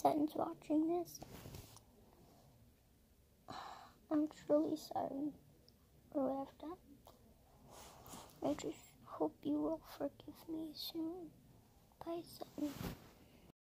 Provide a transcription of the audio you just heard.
Sutton's watching this, I'm truly sorry for what I've done. I just hope you will forgive me soon. Bye, Sutton.